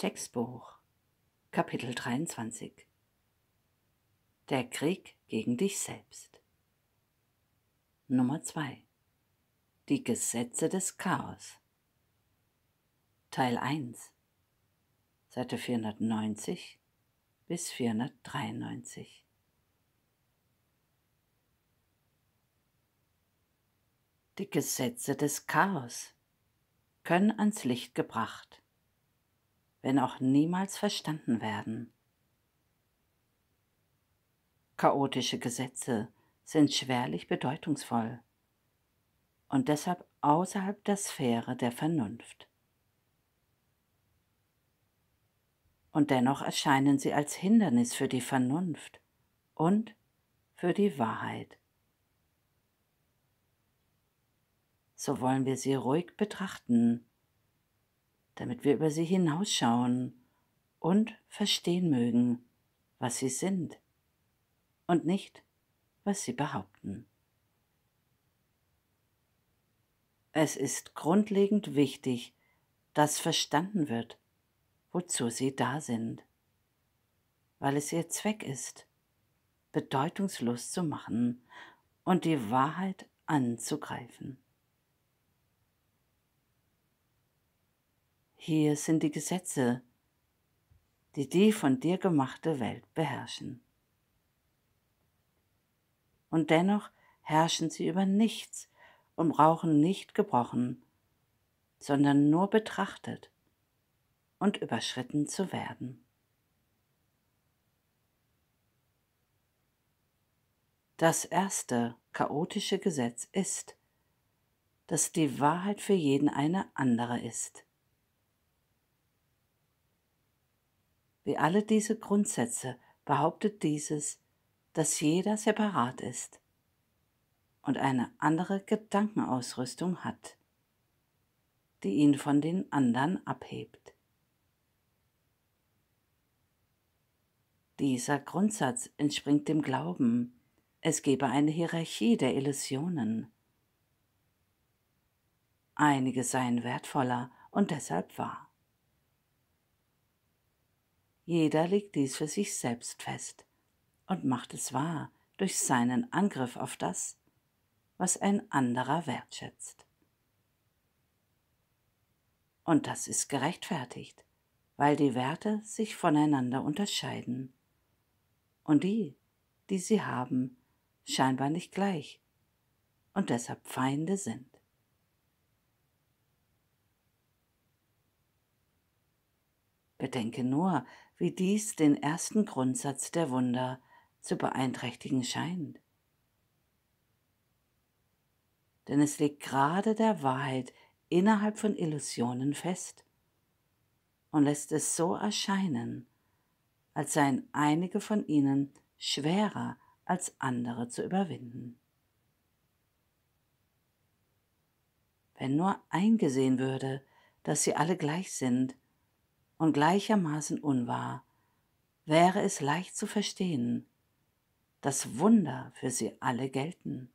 Textbuch. Kapitel 23 Der Krieg gegen dich selbst. Nummer 2 Die Gesetze des Chaos. Teil 1 Seite 490 bis 493 Die Gesetze des Chaos können ans Licht gebracht, wenn auch niemals verstanden werden. Chaotische Gesetze sind schwerlich bedeutungsvoll und deshalb außerhalb der Sphäre der Vernunft. Und dennoch erscheinen sie als Hindernis für die Vernunft und für die Wahrheit. so wollen wir sie ruhig betrachten, damit wir über sie hinausschauen und verstehen mögen, was sie sind und nicht, was sie behaupten. Es ist grundlegend wichtig, dass verstanden wird, wozu sie da sind, weil es ihr Zweck ist, bedeutungslos zu machen und die Wahrheit anzugreifen. Hier sind die Gesetze, die die von dir gemachte Welt beherrschen. Und dennoch herrschen sie über nichts und brauchen nicht gebrochen, sondern nur betrachtet und überschritten zu werden. Das erste chaotische Gesetz ist, dass die Wahrheit für jeden eine andere ist. Wie alle diese Grundsätze behauptet dieses, dass jeder separat ist und eine andere Gedankenausrüstung hat, die ihn von den anderen abhebt. Dieser Grundsatz entspringt dem Glauben, es gebe eine Hierarchie der Illusionen. Einige seien wertvoller und deshalb wahr. Jeder legt dies für sich selbst fest und macht es wahr durch seinen Angriff auf das, was ein anderer wertschätzt. Und das ist gerechtfertigt, weil die Werte sich voneinander unterscheiden und die, die sie haben, scheinbar nicht gleich und deshalb Feinde sind. Bedenke nur, wie dies den ersten Grundsatz der Wunder zu beeinträchtigen scheint. Denn es legt gerade der Wahrheit innerhalb von Illusionen fest und lässt es so erscheinen, als seien einige von ihnen schwerer als andere zu überwinden. Wenn nur eingesehen würde, dass sie alle gleich sind und gleichermaßen unwahr, wäre es leicht zu verstehen, dass Wunder für sie alle gelten.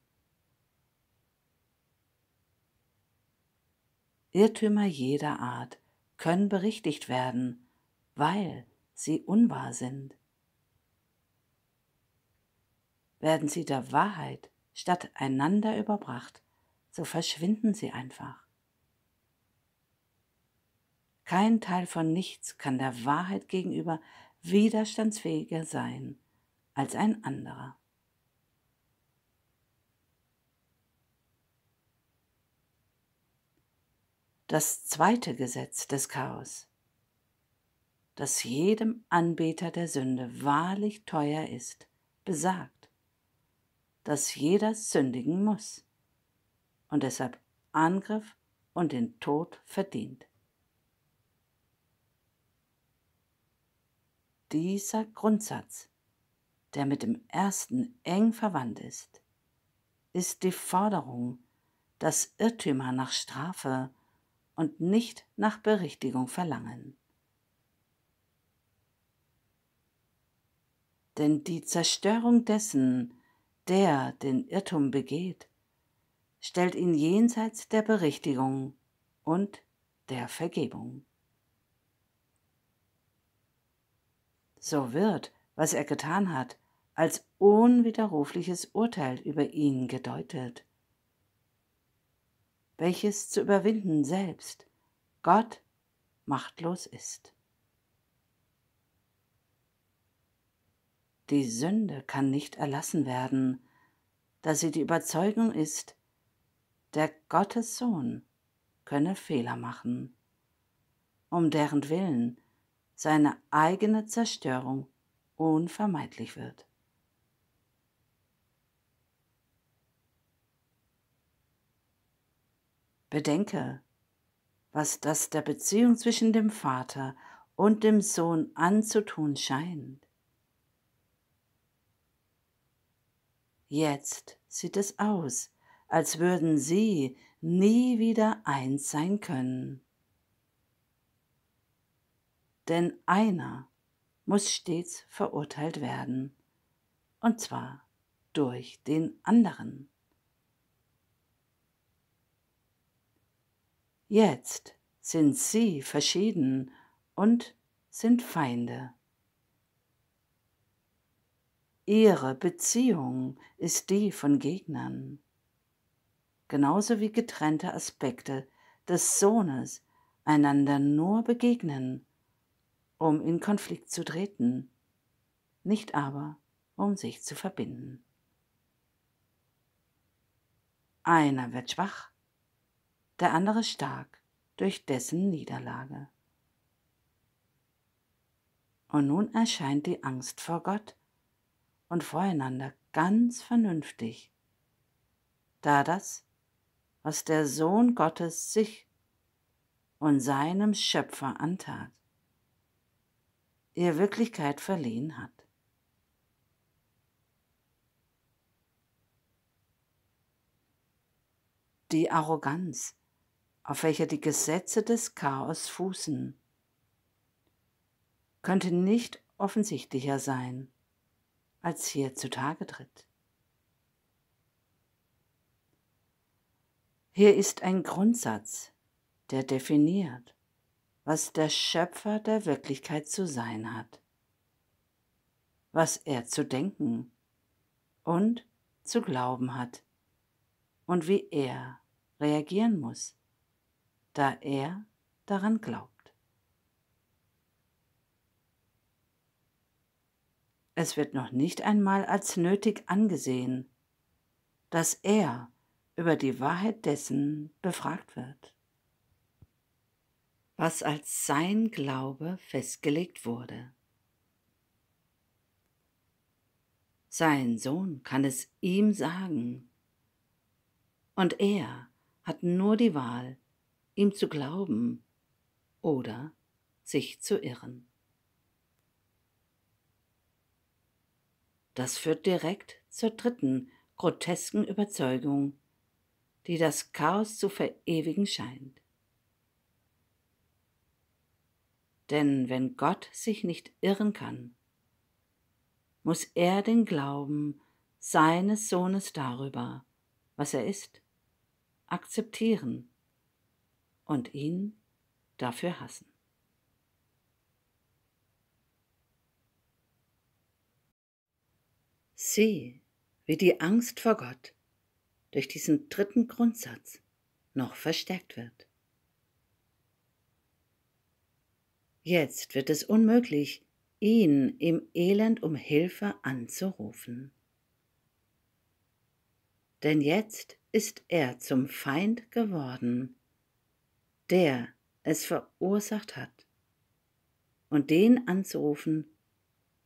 Irrtümer jeder Art können berichtigt werden, weil sie unwahr sind. Werden sie der Wahrheit statt einander überbracht, so verschwinden sie einfach. Kein Teil von nichts kann der Wahrheit gegenüber widerstandsfähiger sein als ein anderer. Das zweite Gesetz des Chaos, das jedem Anbeter der Sünde wahrlich teuer ist, besagt, dass jeder sündigen muss und deshalb Angriff und den Tod verdient. Dieser Grundsatz, der mit dem ersten eng verwandt ist, ist die Forderung, dass Irrtümer nach Strafe und nicht nach Berichtigung verlangen. Denn die Zerstörung dessen, der den Irrtum begeht, stellt ihn jenseits der Berichtigung und der Vergebung. So wird, was er getan hat, als unwiderrufliches Urteil über ihn gedeutet, welches zu überwinden selbst Gott machtlos ist. Die Sünde kann nicht erlassen werden, da sie die Überzeugung ist, der Gottes Sohn könne Fehler machen, um deren Willen seine eigene Zerstörung unvermeidlich wird. Bedenke, was das der Beziehung zwischen dem Vater und dem Sohn anzutun scheint. Jetzt sieht es aus, als würden sie nie wieder eins sein können. Denn einer muss stets verurteilt werden, und zwar durch den anderen. Jetzt sind sie verschieden und sind Feinde. Ihre Beziehung ist die von Gegnern, genauso wie getrennte Aspekte des Sohnes einander nur begegnen, um in Konflikt zu treten, nicht aber um sich zu verbinden. Einer wird schwach, der andere stark durch dessen Niederlage. Und nun erscheint die Angst vor Gott und voreinander ganz vernünftig, da das, was der Sohn Gottes sich und seinem Schöpfer antat, ihr Wirklichkeit verliehen hat. Die Arroganz, auf welcher die Gesetze des Chaos fußen, könnte nicht offensichtlicher sein, als hier zutage tritt. Hier ist ein Grundsatz, der definiert, was der Schöpfer der Wirklichkeit zu sein hat, was er zu denken und zu glauben hat. Und wie er reagieren muss da er daran glaubt. Es wird noch nicht einmal als nötig angesehen, dass er über die Wahrheit dessen befragt wird, was als sein Glaube festgelegt wurde. Sein Sohn kann es ihm sagen, und er hat nur die Wahl, ihm zu glauben oder sich zu irren. Das führt direkt zur dritten grotesken Überzeugung, die das Chaos zu verewigen scheint. Denn wenn Gott sich nicht irren kann, muss er den Glauben seines Sohnes darüber, was er ist, akzeptieren und ihn dafür hassen. Sieh, wie die Angst vor Gott durch diesen dritten Grundsatz noch verstärkt wird. Jetzt wird es unmöglich, ihn im Elend um Hilfe anzurufen. Denn jetzt ist er zum Feind geworden der es verursacht hat und den anzurufen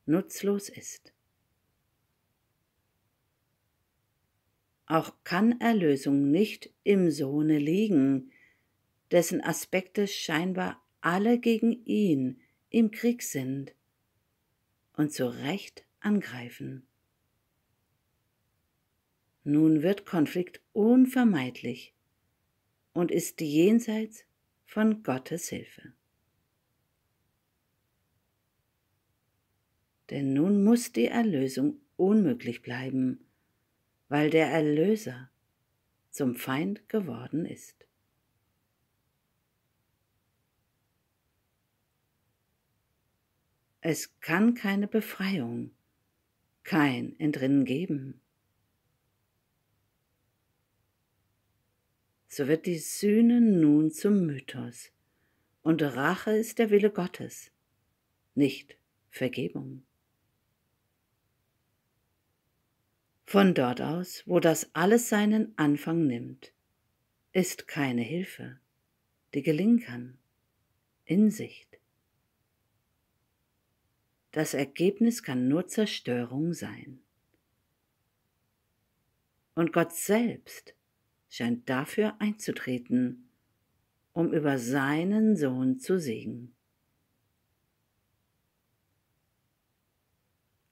nutzlos ist. Auch kann Erlösung nicht im Sohne liegen, dessen Aspekte scheinbar alle gegen ihn im Krieg sind und zu Recht angreifen. Nun wird Konflikt unvermeidlich und ist jenseits von Gottes Hilfe. Denn nun muss die Erlösung unmöglich bleiben, weil der Erlöser zum Feind geworden ist. Es kann keine Befreiung, kein Entrinnen geben. So wird die Sühne nun zum Mythos und Rache ist der Wille Gottes, nicht Vergebung. Von dort aus, wo das alles seinen Anfang nimmt, ist keine Hilfe, die gelingen kann, in Sicht. Das Ergebnis kann nur Zerstörung sein. Und Gott selbst scheint dafür einzutreten, um über seinen Sohn zu siegen.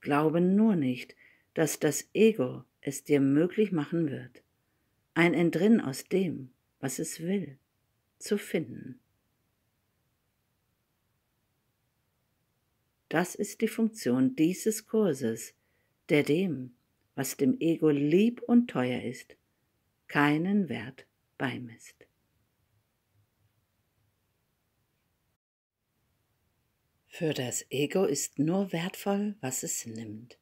Glaube nur nicht, dass das Ego es dir möglich machen wird, ein Entrinnen aus dem, was es will, zu finden. Das ist die Funktion dieses Kurses, der dem, was dem Ego lieb und teuer ist, keinen Wert beimisst. Für das Ego ist nur wertvoll, was es nimmt.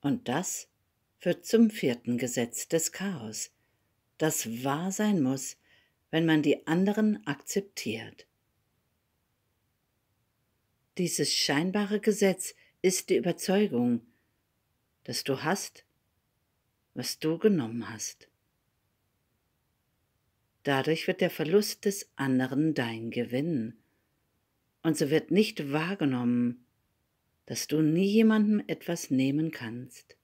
Und das führt zum vierten Gesetz des Chaos, das wahr sein muss, wenn man die anderen akzeptiert. Dieses scheinbare Gesetz ist die Überzeugung, dass du hast, was du genommen hast. Dadurch wird der Verlust des anderen dein Gewinn, und so wird nicht wahrgenommen, dass du nie jemandem etwas nehmen kannst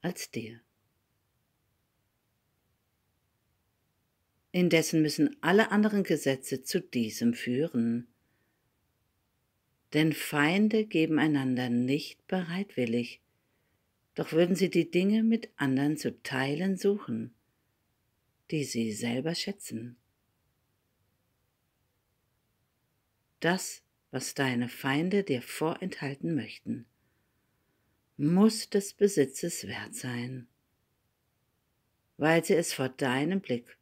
als dir. Indessen müssen alle anderen Gesetze zu diesem führen, denn Feinde geben einander nicht bereitwillig, doch würden sie die Dinge mit anderen zu teilen suchen, die sie selber schätzen. Das was deine Feinde dir vorenthalten möchten, muss des Besitzes wert sein, weil sie es vor deinem Blick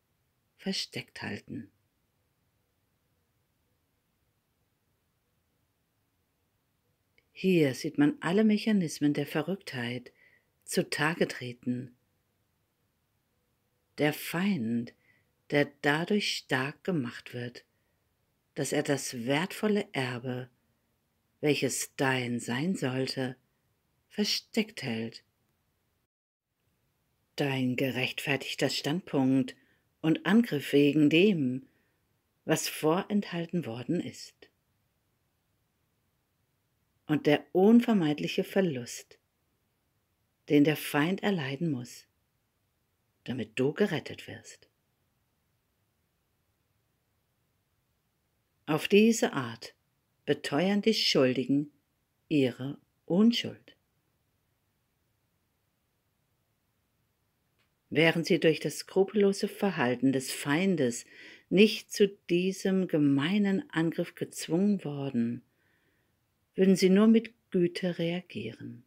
versteckt halten. Hier sieht man alle Mechanismen der Verrücktheit zutage treten. Der Feind, der dadurch stark gemacht wird, dass er das wertvolle Erbe, welches dein sein sollte, versteckt hält. Dein gerechtfertigter Standpunkt und Angriff wegen dem, was vorenthalten worden ist. Und der unvermeidliche Verlust, den der Feind erleiden muss, damit du gerettet wirst. Auf diese Art beteuern die Schuldigen ihre Unschuld. Wären sie durch das skrupellose Verhalten des Feindes nicht zu diesem gemeinen Angriff gezwungen worden, würden sie nur mit Güte reagieren.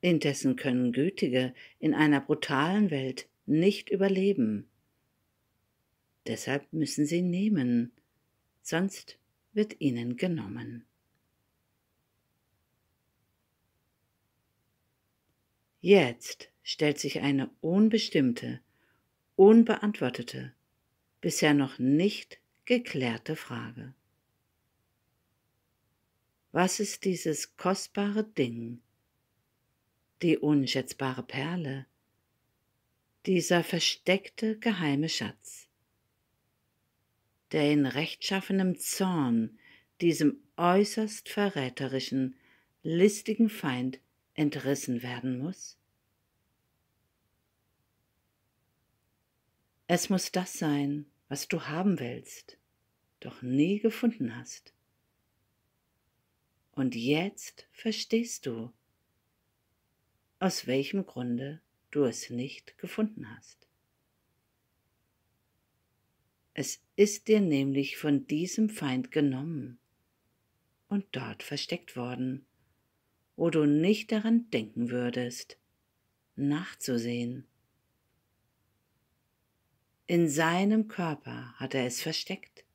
Indessen können Gütige in einer brutalen Welt nicht überleben Deshalb müssen sie nehmen, sonst wird ihnen genommen. Jetzt stellt sich eine unbestimmte, unbeantwortete, bisher noch nicht geklärte Frage. Was ist dieses kostbare Ding, die unschätzbare Perle, dieser versteckte geheime Schatz? der in rechtschaffenem Zorn diesem äußerst verräterischen, listigen Feind entrissen werden muss? Es muss das sein, was du haben willst, doch nie gefunden hast. Und jetzt verstehst du, aus welchem Grunde du es nicht gefunden hast. Es ist dir nämlich von diesem Feind genommen und dort versteckt worden, wo du nicht daran denken würdest, nachzusehen. In seinem Körper hat er es versteckt.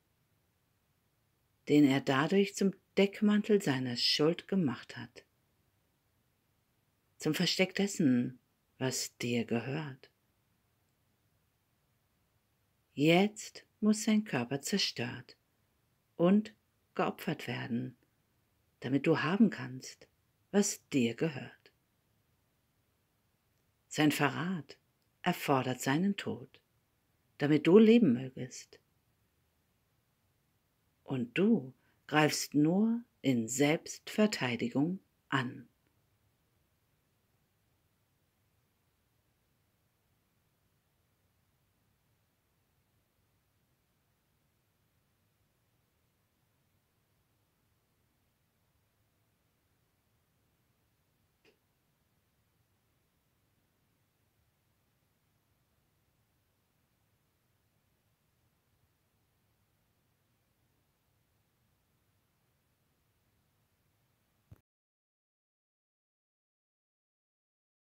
den er dadurch zum Deckmantel seiner Schuld gemacht hat, zum Versteck dessen, was dir gehört. Jetzt muss sein Körper zerstört und geopfert werden, damit du haben kannst, was dir gehört. Sein Verrat erfordert seinen Tod, damit du leben mögest. Und du greifst nur in Selbstverteidigung an.